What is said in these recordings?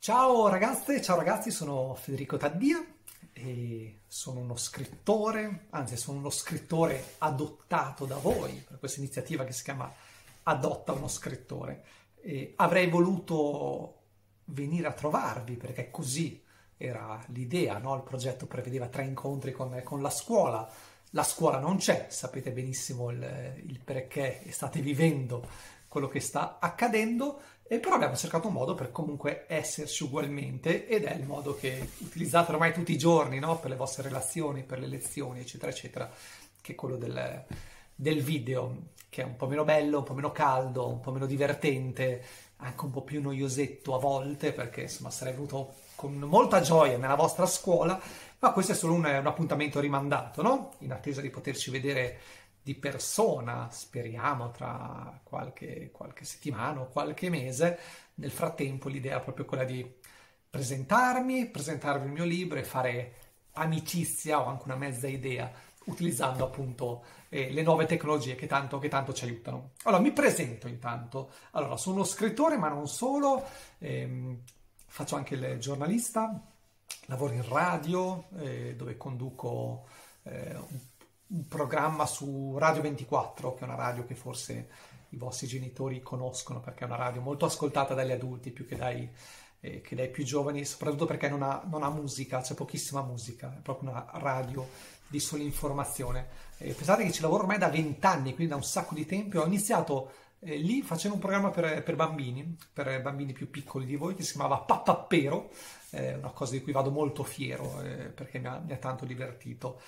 Ciao ragazze, ciao ragazzi, sono Federico Taddia e sono uno scrittore, anzi sono uno scrittore adottato da voi per questa iniziativa che si chiama Adotta uno scrittore. E avrei voluto venire a trovarvi perché così era l'idea, no? il progetto prevedeva tre incontri con, con, la scuola, la scuola non c'è, sapete benissimo il, il perché state vivendo quello che sta accadendo e però abbiamo cercato un modo per comunque esserci ugualmente ed è il modo che utilizzate ormai tutti i giorni no? per le vostre relazioni, per le lezioni, eccetera, eccetera, che è quello del, del video, che è un po' meno bello, un po' meno caldo, un po' meno divertente, anche un po' più noiosetto a volte, perché insomma sarei venuto con molta gioia nella vostra scuola, ma questo è solo un, un appuntamento rimandato, no? In attesa di poterci vedere di persona, speriamo tra qualche, qualche settimana o qualche mese. Nel frattempo l'idea è proprio quella di presentarmi, presentarvi il mio libro e fare amicizia o anche una mezza idea utilizzando appunto eh, le nuove tecnologie che tanto, che tanto, ci aiutano. Allora, mi presento intanto. Allora, sono uno scrittore, ma non solo, ehm, faccio anche il giornalista, lavoro in radio, eh, dove conduco eh, un programma su Radio 24, che è una radio che forse i vostri genitori conoscono perché è una radio molto ascoltata dagli adulti più che dai, eh, che dai più giovani, soprattutto perché non ha, non ha, musica, c'è pochissima musica, è proprio una radio di sola informazione. Eh, pensate che ci lavoro ormai da vent'anni, quindi da un sacco di tempo. Ho iniziato eh, lì facendo un programma per, per, bambini, per bambini più piccoli di voi, che si chiamava Pappappero, eh, una cosa di cui vado molto fiero eh, perché mi ha, mi ha tanto divertito.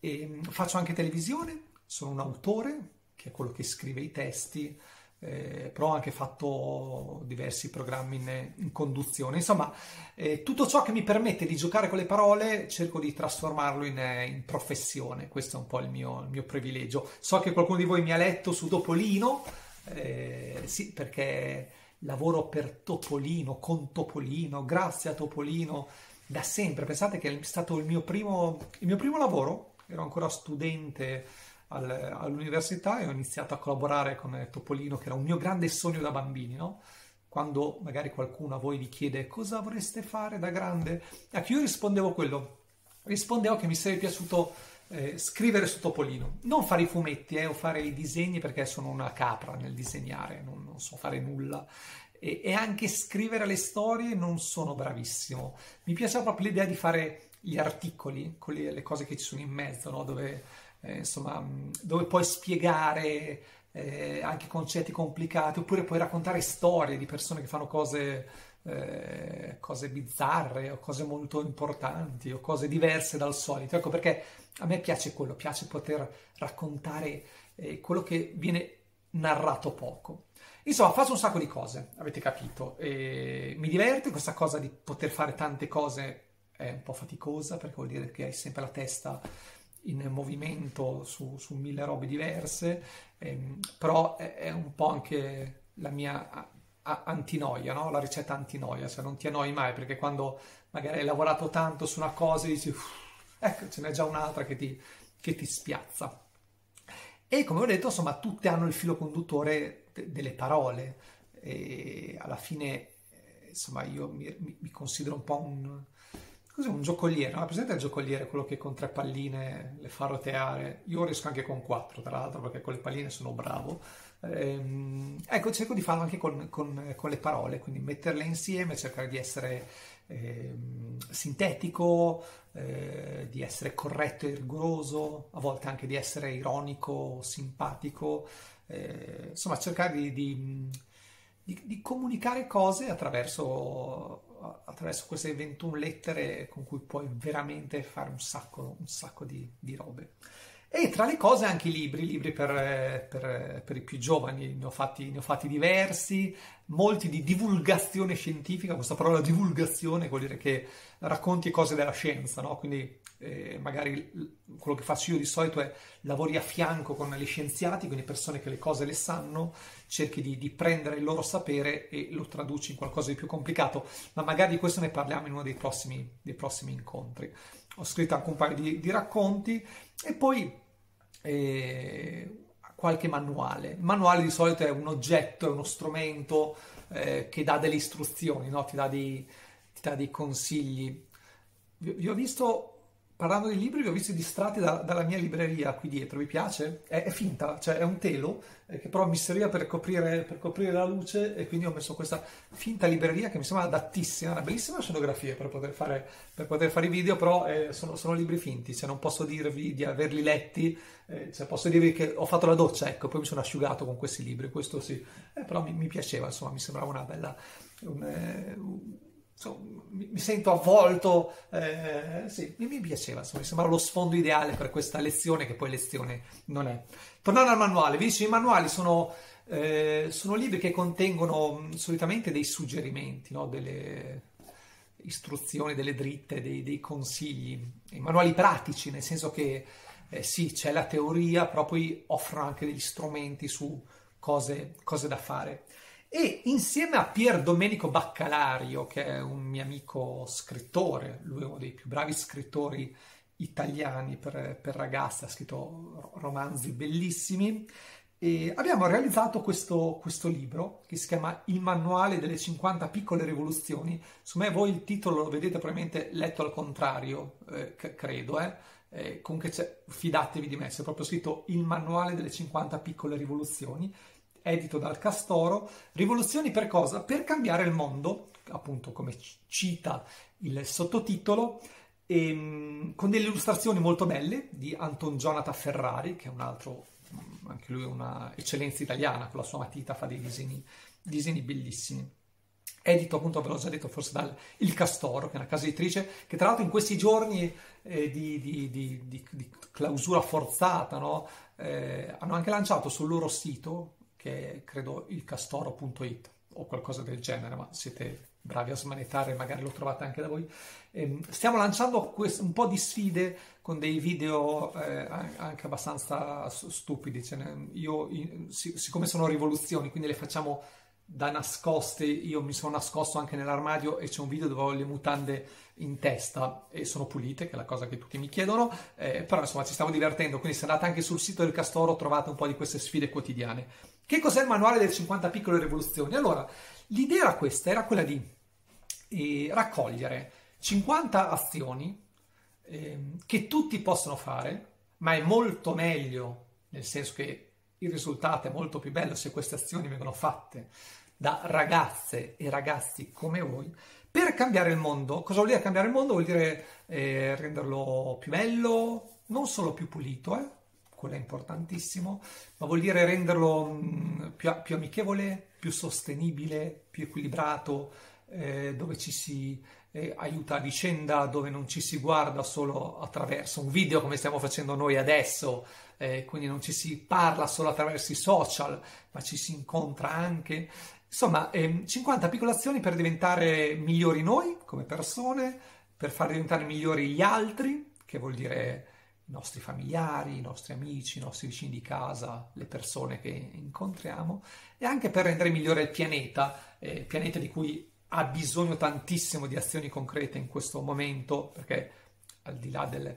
E faccio anche televisione, sono un autore, che è quello che scrive i testi, eh, però ho anche fatto diversi programmi in, in conduzione. Insomma, eh, tutto ciò che mi permette di giocare con le parole cerco di trasformarlo in, in professione. Questo è un po' il mio, il mio, privilegio. So che qualcuno di voi mi ha letto su Topolino, eh, sì, perché lavoro per Topolino, con Topolino, grazie a Topolino da sempre. Pensate che è stato il mio primo, il mio primo lavoro ero ancora studente al, all'università e ho iniziato a collaborare con Topolino, che era un mio grande sogno da bambini, no? Quando magari qualcuno a voi vi chiede cosa vorreste fare da grande, ecco, io rispondevo quello, rispondevo che mi sarebbe piaciuto eh, scrivere su Topolino, non fare i fumetti eh, o fare i disegni perché sono una capra nel disegnare, non, non so fare nulla. E, anche scrivere le storie non sono bravissimo. Mi piaceva proprio l'idea di fare gli articoli, con le, le, cose che ci sono in mezzo, no? dove, eh, insomma, dove puoi spiegare eh, anche concetti complicati, oppure puoi raccontare storie di persone che fanno cose, eh, cose bizzarre o cose molto importanti o cose diverse dal solito. Ecco perché a me piace quello, piace poter raccontare eh, quello che viene narrato poco. Insomma, faccio un sacco di cose, avete capito. E mi diverte questa cosa di poter fare tante cose è un po' faticosa perché vuol dire che hai sempre la testa in movimento su, su mille robe diverse, ehm, però è, è, un po' anche la mia a, a, antinoia, no? la ricetta antinoia, cioè non ti annoi mai perché quando magari hai lavorato tanto su una cosa dici ecco ce n'è già un'altra che ti, che ti spiazza. E come ho detto, insomma, tutte hanno il filo conduttore de- delle parole e alla fine, eh, insomma, io mi, mi considero un po' un, Cos'è un giocoliere? No? Presente il giocoliere, quello che con tre palline le fa roteare? Io riesco anche con quattro, tra l'altro, perché con le palline sono bravo. Ehm, ecco, cerco di farlo anche con, con, con, le parole, quindi metterle insieme, cercare di essere eh, sintetico, eh, di essere corretto e rigoroso, a volte anche di essere ironico, simpatico, eh, insomma, cercare di, di, di, di comunicare cose attraverso attraverso queste 21 lettere con cui puoi veramente fare un sacco, un sacco di, di robe. E tra le cose anche i libri, libri per, per, per i più giovani, ne ho, fatti, ne ho, fatti, diversi, molti di divulgazione scientifica, questa parola divulgazione vuol dire che racconti cose della scienza, no? quindi eh, magari quello che faccio io di solito è lavori a fianco con gli scienziati, quindi persone che le cose le sanno, cerchi di, di, prendere il loro sapere e lo traduci in qualcosa di più complicato, ma magari di questo ne parliamo in uno dei prossimi, dei prossimi incontri. Ho scritto anche un paio di, di racconti e poi eh, qualche manuale. Il manuale di solito è un oggetto, è uno strumento eh, che dà delle istruzioni, no? ti dà dei dritta, dei consigli. Vi, vi ho visto parlando di libri, vi ho visti distratti da, dalla mia libreria qui dietro, vi piace? È, è finta, cioè è un telo eh, che però mi serviva per coprire, per coprire, la luce e quindi ho messo questa finta libreria che mi sembra adattissima, una bellissima scenografia per poter fare, per poter fare i video, però eh, sono, sono, libri finti, cioè non posso dirvi di averli letti, eh, cioè posso dirvi che ho fatto la doccia, ecco, poi mi sono asciugato con questi libri, questo sì, eh, però mi, mi, piaceva, insomma, mi sembrava una bella... Un, un, insomma, mi, sento avvolto, eh, sì, mi, piaceva, insomma, mi sembrava lo sfondo ideale per questa lezione che poi lezione non è. Tornando al manuale, vi dice, i manuali sono, eh, sono libri che contengono mh, solitamente dei suggerimenti, no? delle istruzioni, delle dritte, dei, dei, consigli, i manuali pratici, nel senso che eh, sì, c'è la teoria, però poi offrono anche degli strumenti su cose, cose da fare. E insieme a Pier Domenico Baccalario, che è un mio amico scrittore, lui è uno dei più bravi scrittori italiani per, per ragazzi, ha scritto romanzi bellissimi, e abbiamo realizzato questo, questo, libro che si chiama Il manuale delle 50 piccole rivoluzioni. Su me voi il titolo lo vedete probabilmente letto al contrario, eh, credo, eh. Eh, comunque fidatevi di me, se è proprio scritto Il manuale delle 50 piccole rivoluzioni edito dal Castoro. Rivoluzioni per cosa? Per cambiare il mondo, appunto come cita il sottotitolo, e, ehm, con delle illustrazioni molto belle di Anton Jonathan Ferrari, che è un altro, anche lui una eccellenza italiana, con la sua matita fa dei disegni, disegni bellissimi edito appunto, ve l'ho già detto forse dal Il Castoro, che è una casa editrice, che tra l'altro in questi giorni eh, di, di, di, di, clausura forzata no? eh, hanno anche lanciato sul loro sito che è credo ilcastoro.it o qualcosa del genere, ma siete bravi a smanettare, magari lo trovate anche da voi. Ehm, stiamo lanciando un po' di sfide con dei video eh, anche abbastanza stupidi. Io, siccome sono rivoluzioni, quindi le facciamo da nascoste, io mi sono nascosto anche nell'armadio e c'è un video dove ho le mutande in testa e sono pulite, che è la cosa che tutti mi chiedono, eh, però insomma ci stavo divertendo, quindi se andate anche sul sito del Castoro trovate un po' di queste sfide quotidiane. Che cos'è il manuale delle 50 piccole rivoluzioni? Allora, l'idea era questa, era quella di eh, raccogliere 50 azioni eh, che tutti possono fare, ma è molto meglio, nel senso che il risultato è molto più bello se queste azioni vengono fatte da ragazze e ragazzi come voi per cambiare il mondo. Cosa vuol dire cambiare il mondo? Vuol dire eh, renderlo più bello, non solo più pulito, eh? Quello è importantissimo, ma vuol dire renderlo mm, più, più, amichevole, più sostenibile, più equilibrato, eh, dove ci si eh, aiuta a vicenda, dove non ci si guarda solo attraverso un video come stiamo facendo noi adesso, eh, quindi non ci si parla solo attraverso i social, ma ci si incontra anche. Insomma, ehm, 50 piccole azioni per diventare migliori noi come persone, per far diventare migliori gli altri, che vuol dire i nostri familiari, i nostri amici, i nostri vicini di casa, le persone che incontriamo, e anche per rendere migliore il pianeta, eh, pianeta di cui ha bisogno tantissimo di azioni concrete in questo momento, perché al di là del,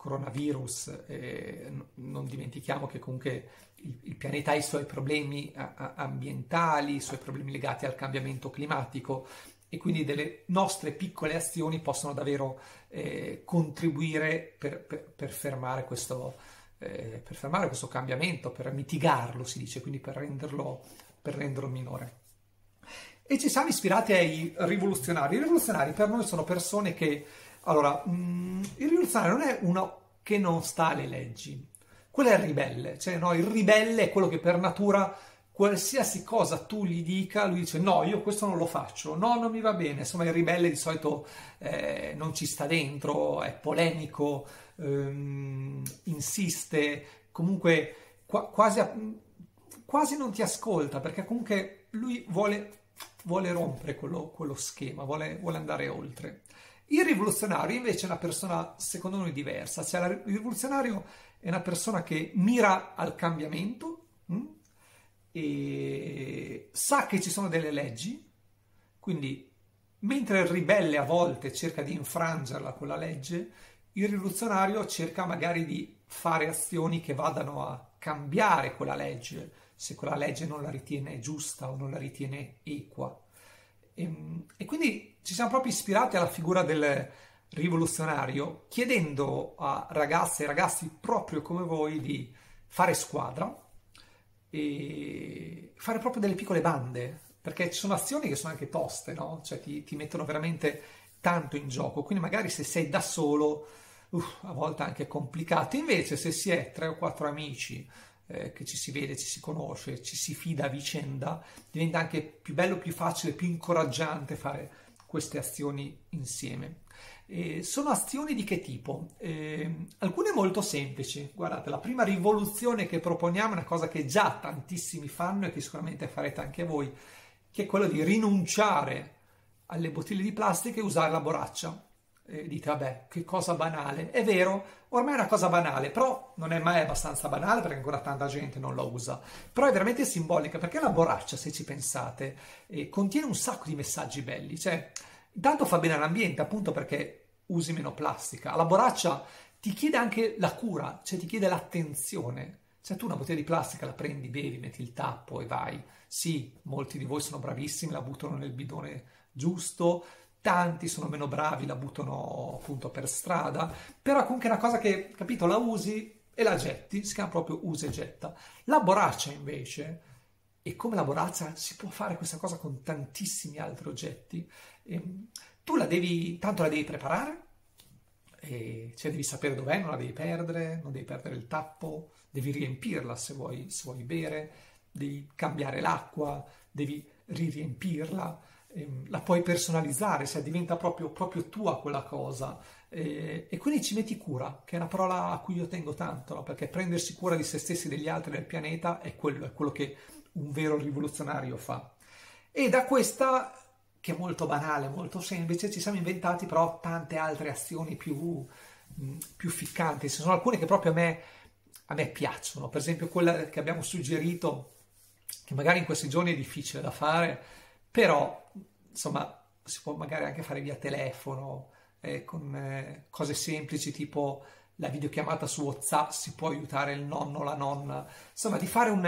coronavirus, eh, non dimentichiamo che comunque il, il, pianeta ha i suoi problemi a, ambientali, i suoi problemi legati al cambiamento climatico e quindi delle nostre piccole azioni possono davvero eh, contribuire per, per, per, fermare questo, eh, per, fermare questo, cambiamento, per mitigarlo, si dice, quindi per renderlo, renderlo minore. E ci siamo ispirati ai rivoluzionari. I rivoluzionari per noi sono persone che allora, mh, mm, il rivoluzionario non è uno che non sta alle leggi, quello è il ribelle, cioè no, il ribelle è quello che per natura qualsiasi cosa tu gli dica, lui dice no, io questo non lo faccio, no, non mi va bene, insomma il ribelle di solito eh, non ci sta dentro, è polemico, ehm, insiste, comunque qua, quasi, quasi, non ti ascolta perché comunque lui vuole, vuole rompere quello, quello schema, vuole, vuole andare oltre. Il rivoluzionario invece è una persona, secondo noi, diversa. Cioè, il rivoluzionario è una persona che mira al cambiamento mh? E sa che ci sono delle leggi, quindi mentre il ribelle a volte cerca di infrangerla con la legge, il rivoluzionario cerca magari di fare azioni che vadano a cambiare quella legge, se quella legge non la ritiene giusta o non la ritiene equa. E, e quindi ci siamo proprio ispirati alla figura del rivoluzionario, chiedendo a ragazze e ragazzi proprio come voi di fare squadra e fare proprio delle piccole bande, perché ci sono azioni che sono anche toste, no? Cioè ti, ti mettono veramente tanto in gioco, quindi magari se sei da solo, uff, a volte anche complicato, invece se si è tre o quattro amici, eh, che ci si vede, ci si conosce, ci si fida a vicenda, diventa anche più bello, più facile, più incoraggiante fare queste azioni insieme. Eh, sono azioni di che tipo? Eh, alcune molto semplici. Guardate, la prima rivoluzione che proponiamo è una cosa che già tantissimi fanno e che sicuramente farete anche voi, che è quello di rinunciare alle bottiglie di plastica e usare la borraccia. E dite, vabbè, che cosa banale. È vero, ormai è una cosa banale, però non è mai abbastanza banale perché ancora tanta gente non la usa. Però è veramente simbolica perché la borraccia, se ci pensate, eh, contiene un sacco di messaggi belli. Cioè, intanto fa bene all'ambiente, appunto perché usi meno plastica. La borraccia ti chiede anche la cura, cioè ti chiede l'attenzione. Cioè tu una bottiglia di plastica la prendi, bevi, metti il tappo e vai. Sì, molti di voi sono bravissimi, la buttano nel bidone giusto, tanti sono meno bravi, la buttano appunto per strada, però comunque è una cosa che, capito, la usi e la getti, si chiama proprio usa e getta. La borraccia invece, e come la borraccia si può fare questa cosa con tantissimi altri oggetti, ehm, tu la devi, tanto la devi preparare, e cioè devi sapere dov'è, non la devi perdere, non devi perdere il tappo, devi riempirla se vuoi, se vuoi bere, devi cambiare l'acqua, devi riempirla, ehm, la puoi personalizzare, cioè diventa proprio, proprio tua quella cosa. Eh, e quindi ci metti cura, che è una parola a cui io tengo tanto, no? perché prendersi cura di se stessi e degli altri del pianeta è quello, è quello che un vero rivoluzionario fa. E da questa che è molto banale, molto semplice, ci siamo inventati però tante altre azioni più, mm, più ficcanti. Ci sono alcune che proprio a me, a me piacciono, per esempio quella che abbiamo suggerito, che magari in questi giorni è difficile da fare, però insomma si può magari anche fare via telefono, eh, con eh, cose semplici tipo la videochiamata su WhatsApp, si può aiutare il nonno la nonna, insomma di fare un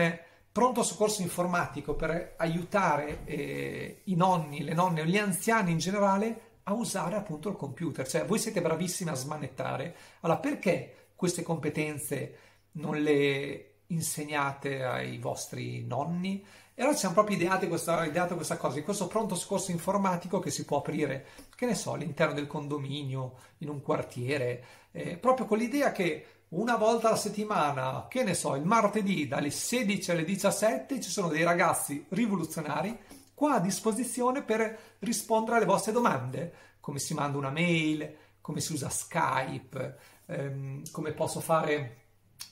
pronto soccorso informatico per aiutare eh, i nonni, le nonne o gli anziani in generale a usare appunto il computer. Cioè, voi siete bravissimi a smanettare. Allora, perché queste competenze non le insegnate ai vostri nonni? E allora ci siamo proprio ideati questa, ideato questa cosa, di questo pronto soccorso informatico che si può aprire, che ne so, all'interno del condominio, in un quartiere, eh, proprio con l'idea che una volta alla settimana, che ne so, il martedì dalle 16 alle 17 ci sono dei ragazzi rivoluzionari qua a disposizione per rispondere alle vostre domande, come si manda una mail, come si usa Skype, ehm, come posso fare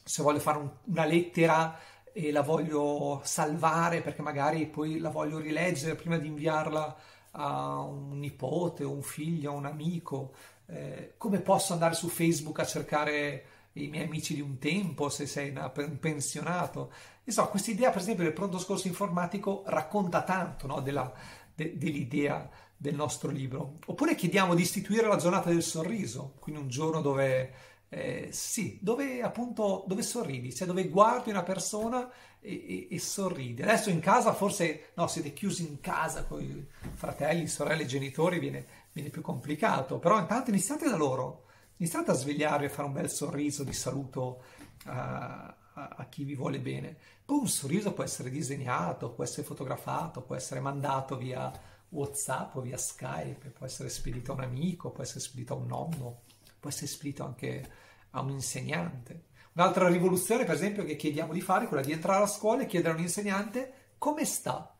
se voglio fare un, una lettera e la voglio salvare perché magari poi la voglio rileggere prima di inviarla a un nipote, un figlio, un amico, eh, come posso andare su Facebook a cercare i miei amici di un tempo, se sei un pensionato. Insomma, questa idea, per esempio, del pronto scorso informatico racconta tanto no, della, de, dell'idea del nostro libro. Oppure chiediamo di istituire la giornata del sorriso, quindi un giorno dove, eh, sì, dove appunto, dove sorridi, cioè dove guardi una persona e, e, e, sorridi. Adesso in casa forse, no, siete chiusi in casa con i fratelli, sorelle, genitori, viene, viene più complicato, però intanto iniziate da loro iniziate a svegliare e fare un bel sorriso di saluto a, a, a, chi vi vuole bene. Poi un sorriso può essere disegnato, può essere fotografato, può essere mandato via WhatsApp o via Skype, può essere spedito a un amico, può essere spedito a un nonno, può essere spedito anche a un insegnante. Un'altra rivoluzione, per esempio, che chiediamo di fare è quella di entrare a scuola e chiedere a un insegnante come sta.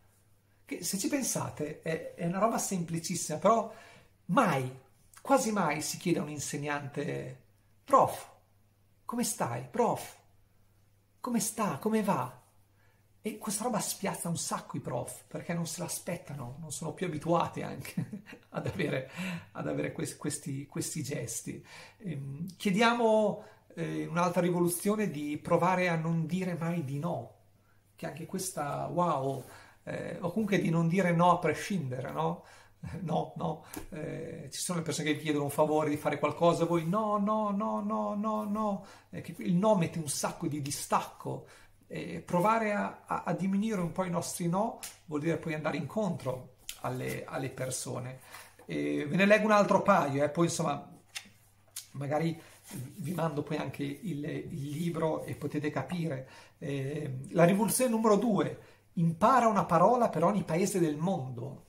Che se ci pensate è, è una roba semplicissima, però mai Quasi mai si chiede a un insegnante, prof, come stai? Prof, come sta? Come va? E questa roba spiazza un sacco i prof, perché non se l'aspettano, non sono più abituati anche ad avere, ad avere questi, questi, questi, gesti. Ehm, chiediamo eh, un'altra rivoluzione di provare a non dire mai di no, che anche questa, wow, eh, o comunque di non dire no a prescindere, no? no, no, eh, ci sono le persone che vi chiedono un favore di fare qualcosa, voi no, no, no, no, no, no, eh, il no mette un sacco di distacco, eh, provare a, a, a, diminuire un po' i nostri no vuol dire poi andare incontro alle, alle persone. Ve ne leggo un altro paio, eh, poi insomma, magari vi mando poi anche il, il libro e potete capire. Eh, la rivoluzione numero due, impara una parola per ogni paese del mondo,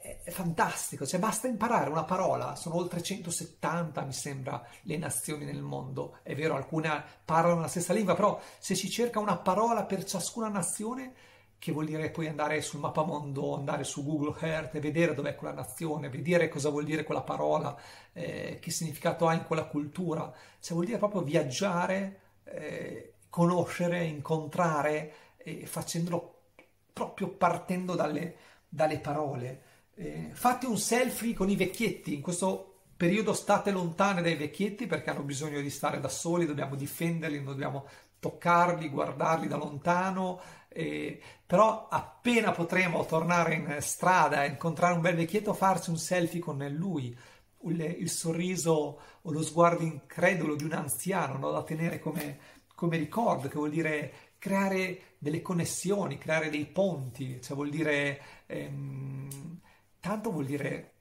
è, è, fantastico, cioè basta imparare una parola, sono oltre 170 mi sembra le nazioni nel mondo, è vero alcune parlano la stessa lingua, però se si cerca una parola per ciascuna nazione, che vuol dire poi andare sul mappamondo, andare su Google Earth e vedere dov'è quella nazione, vedere cosa vuol dire quella parola, eh, che significato ha in quella cultura, cioè vuol dire proprio viaggiare, eh, conoscere, incontrare, eh, facendolo proprio partendo dalle, dalle parole. Eh, fate un selfie con i vecchietti, in questo periodo state lontane dai vecchietti perché hanno bisogno di stare da soli, dobbiamo difenderli, dobbiamo toccarli, guardarli da lontano, eh, però appena potremo tornare in strada e incontrare un bel vecchietto, farci un selfie con lui, il, il sorriso o lo sguardo incredulo di un anziano no? da tenere come, come ricordo, che vuol dire creare delle connessioni, creare dei ponti, cioè vuol dire ehm, tanto vuol dire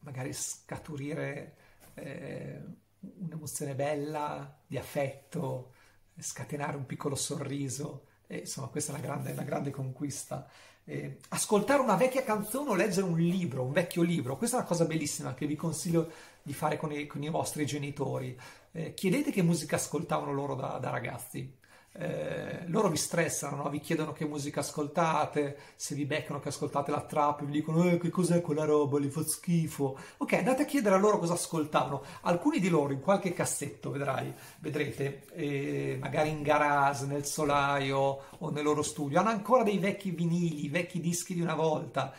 magari scaturire eh, un'emozione bella, di affetto, scatenare un piccolo sorriso. E, insomma, questa è una grande, una grande conquista. Eh, ascoltare una vecchia canzone o leggere un libro, un vecchio libro, questa è una cosa bellissima che vi consiglio di fare con i, con i vostri genitori. Eh, chiedete che musica ascoltavano loro da, da ragazzi eh, loro vi stressano, no? vi chiedono che musica ascoltate, se vi beccano che ascoltate la trap, vi dicono eh, che cos'è quella roba, li fa schifo. Ok, andate a chiedere a loro cosa ascoltavano. Alcuni di loro in qualche cassetto, vedrai, vedrete, eh, magari in garage, nel solaio o nel loro studio, hanno ancora dei vecchi vinili, vecchi dischi di una volta.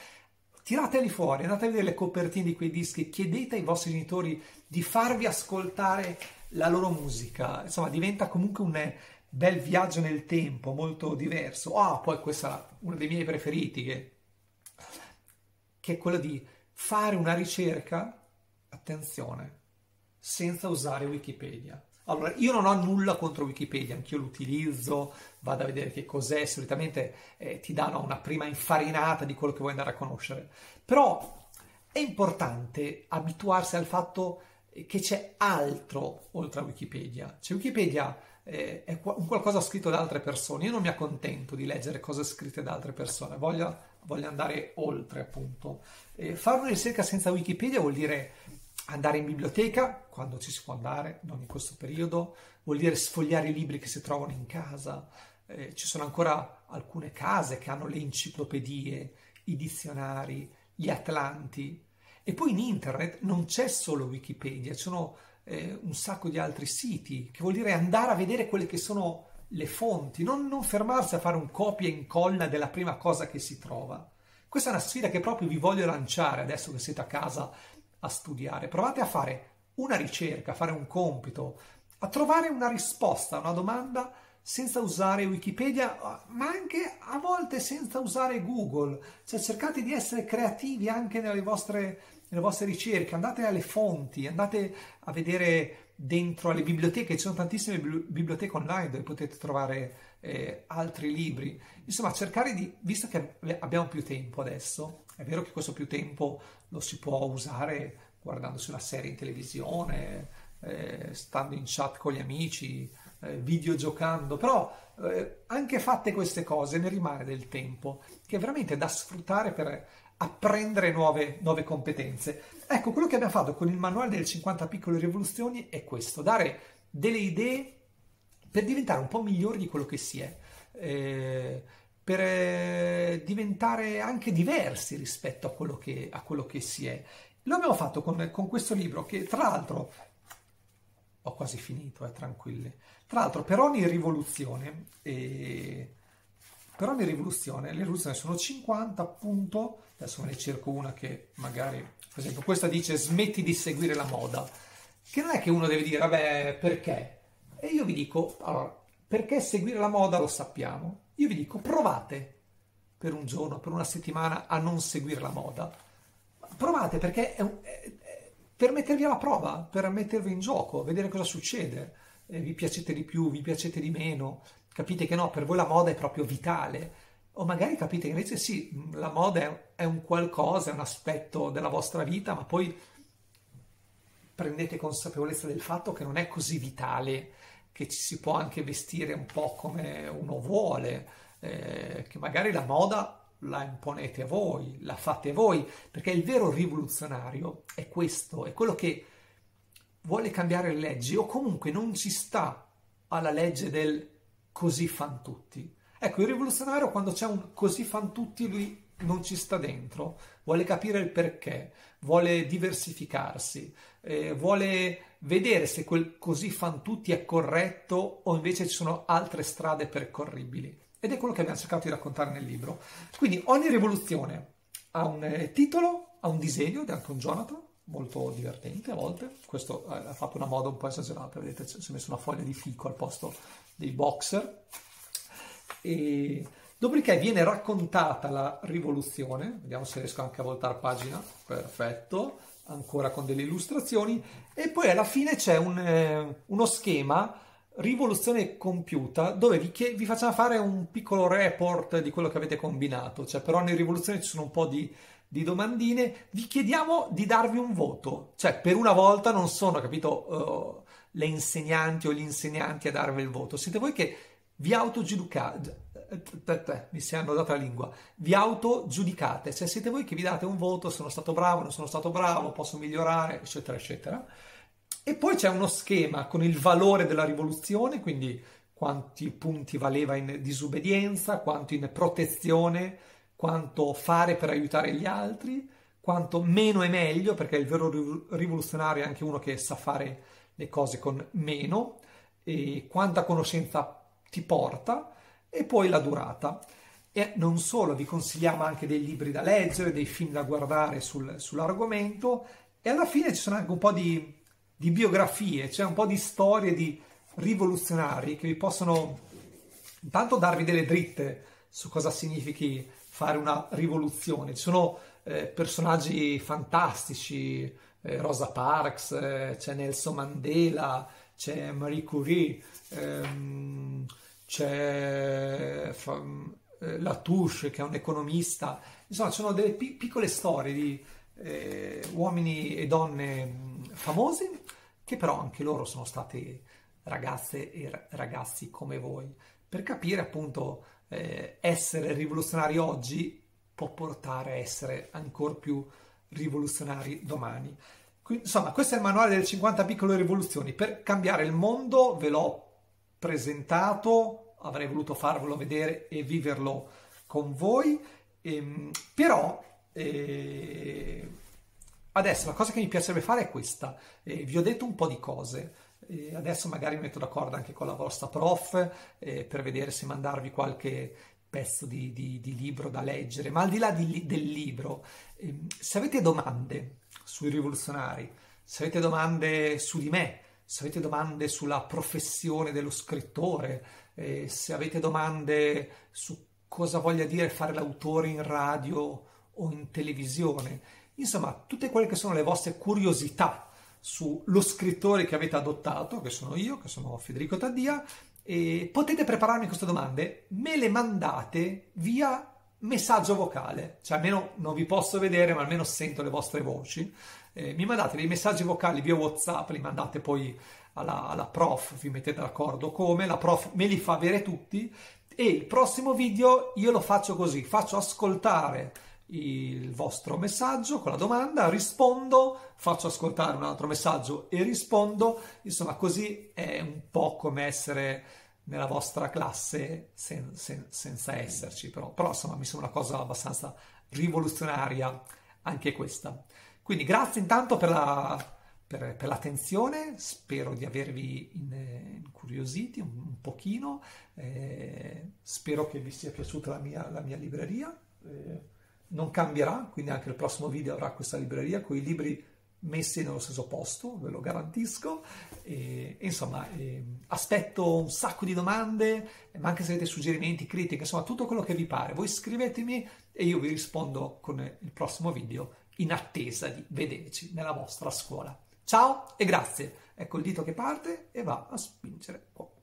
Tirateli fuori, andate a vedere le copertine di quei dischi, chiedete ai vostri genitori di farvi ascoltare la loro musica. Insomma, diventa comunque un bel viaggio nel tempo, molto diverso. Ah, poi questa è uno dei miei preferiti, che, che è quello di fare una ricerca, attenzione, senza usare Wikipedia. Allora, io non ho nulla contro Wikipedia, anch'io l'utilizzo, vado a vedere che cos'è, solitamente eh, ti danno una prima infarinata di quello che vuoi andare a conoscere. Però è importante abituarsi al fatto che c'è altro oltre a Wikipedia. C'è Wikipedia eh, è un qualcosa scritto da altre persone. Io non mi accontento di leggere cose scritte da altre persone, voglio, voglio andare oltre, appunto. E fare una ricerca senza Wikipedia vuol dire andare in biblioteca quando ci si può andare, non in questo periodo, vuol dire sfogliare i libri che si trovano in casa. Eh, ci sono ancora alcune case che hanno le enciclopedie, i dizionari, gli atlanti. E poi in internet non c'è solo Wikipedia, ci sono eh, un sacco di altri siti, che vuol dire andare a vedere quelle che sono le fonti, non, non fermarsi a fare un copia e incolla della prima cosa che si trova. Questa è una sfida che proprio vi voglio lanciare adesso che siete a casa a studiare. Provate a fare una ricerca, a fare un compito, a trovare una risposta a una domanda senza usare Wikipedia, ma anche a volte senza usare Google. Cioè cercate di essere creativi anche nelle vostre nelle vostre ricerche, andate alle fonti, andate a vedere dentro alle biblioteche, ci sono tantissime biblioteche online dove potete trovare eh, altri libri. Insomma, cercare di, visto che abbiamo più tempo adesso, è vero che questo più tempo lo si può usare guardandosi una serie in televisione, eh, stando in chat con gli amici, eh, videogiocando, però eh, anche fatte queste cose ne rimane del tempo che è veramente da sfruttare per apprendere nuove, nuove competenze. Ecco, quello che abbiamo fatto con il manuale delle 50 piccole rivoluzioni è questo, dare delle idee per diventare un po' migliori di quello che si è, eh, per eh, diventare anche diversi rispetto a quello che, a quello che si è. Lo abbiamo fatto con, con, questo libro che tra l'altro ho quasi finito, eh, tranquilli. Tra l'altro per ogni rivoluzione... Eh, per ogni rivoluzione, le rivoluzioni sono 50 appunto, adesso ne cerco una che magari, per esempio questa dice smetti di seguire la moda, che non è che uno deve dire vabbè perché? E io vi dico, allora, perché seguire la moda lo sappiamo, io vi dico provate per un giorno, per una settimana a non seguire la moda, provate perché è, un, è, è per mettervi alla prova, per mettervi in gioco, vedere cosa succede, eh, vi piacete di più, vi piacete di meno, Capite che no, per voi la moda è proprio vitale. o magari capite che invece sì, la moda è un qualcosa, è un aspetto della vostra vita, ma poi prendete consapevolezza del fatto che non è così vitale, che ci si può anche vestire un po' come uno vuole, eh, che magari la moda la imponete voi, la fate voi, perché il vero rivoluzionario è questo, è quello che vuole cambiare le leggi o comunque non ci sta alla legge del così fan tutti. Ecco, il rivoluzionario quando c'è un così fan tutti lui non ci sta dentro, vuole capire il perché, vuole diversificarsi, eh, vuole vedere se quel così fan tutti è corretto o invece ci sono altre strade percorribili. Ed è quello che abbiamo cercato di raccontare nel libro. Quindi ogni rivoluzione ha un eh, titolo, ha un disegno, anche un Jonathan, molto divertente a volte. Questo eh, ha fatto una moda un po' esagerata, vedete, si è messo una foglia di fico al posto dei boxer. E dopodiché viene raccontata la rivoluzione, vediamo se riesco anche a voltare pagina, perfetto, ancora con delle illustrazioni, e poi alla fine c'è un, eh, uno schema rivoluzione compiuta dove vi, chie- vi, facciamo fare un piccolo report di quello che avete combinato, cioè per ogni rivoluzione ci sono un po' di, di domandine, vi chiediamo di darvi un voto, cioè per una volta non sono, capito, uh, le insegnanti o gli insegnanti a darvi il voto, siete voi che vi autogiudicate, mi si hanno data la lingua, vi autogiudicate, cioè siete voi che vi date un voto, sono stato bravo, non sono stato bravo, posso migliorare, eccetera, eccetera. E poi c'è uno schema con il valore della rivoluzione, quindi quanti punti valeva in disobbedienza, quanto in protezione, quanto fare per aiutare gli altri, quanto meno è meglio, perché il vero rivoluzionario è anche uno che sa fare le cose con meno, e quanta conoscenza ti porta, e poi la durata. E non solo, vi consigliamo anche dei libri da leggere, dei film da guardare sul, sull'argomento, e alla fine ci sono anche un po' di di biografie, cioè un po' di storie di rivoluzionari che vi possono intanto darvi delle dritte su cosa significhi fare una rivoluzione. Ci sono eh, personaggi fantastici, eh, Rosa Parks, eh, c'è Nelson Mandela, c'è Marie Curie, ehm, c'è fa, eh, Latouche che è un economista. Insomma, ci sono delle pi- piccole storie di eh, uomini e donne famosi che però anche loro sono stati ragazze e ragazzi come voi, per capire appunto essere rivoluzionari oggi può portare a essere ancora più rivoluzionari domani. Quindi, insomma, questo è il manuale delle 50 piccole rivoluzioni. Per cambiare il mondo ve l'ho presentato, avrei voluto farvelo vedere e viverlo con voi, ehm, però eh, Adesso la cosa che mi piacerebbe fare è questa. Eh, vi ho detto un po' di cose. Eh, adesso magari mi metto d'accordo anche con la vostra prof eh, per vedere se mandarvi qualche pezzo di, di, di, libro da leggere. Ma al di là di, del libro, ehm, se avete domande sui rivoluzionari, se avete domande su di me, se avete domande sulla professione dello scrittore, eh, se avete domande su cosa voglia dire fare l'autore in radio o in televisione, Insomma, tutte quelle che sono le vostre curiosità sullo scrittore che avete adottato, che sono io, che sono Federico Taddia, e potete prepararmi queste domande, me le mandate via messaggio vocale, cioè almeno non vi posso vedere, ma almeno sento le vostre voci. Eh, mi mandate dei messaggi vocali via WhatsApp, li mandate poi alla, alla prof, vi mettete d'accordo come, la prof me li fa avere tutti. E il prossimo video io lo faccio così, faccio ascoltare il vostro messaggio con la domanda, rispondo, faccio ascoltare un altro messaggio e rispondo, insomma così è un po' come essere nella vostra classe sen, sen, senza esserci, però, però insomma mi sembra una cosa abbastanza rivoluzionaria anche questa. Quindi grazie intanto per, la, per, per l'attenzione, spero di avervi in, incuriositi un, un pochino, eh, spero che vi sia piaciuta la mia, la mia libreria. Eh, non cambierà, quindi anche il prossimo video avrà questa libreria con i libri messi nello stesso posto, ve lo garantisco. E, insomma, eh, aspetto un sacco di domande, ma anche se avete suggerimenti, critiche, insomma, tutto quello che vi pare. Voi scrivetemi e io vi rispondo con il prossimo video in attesa di vederci nella vostra scuola. Ciao e grazie. Ecco il dito che parte e va a spingere. Oh.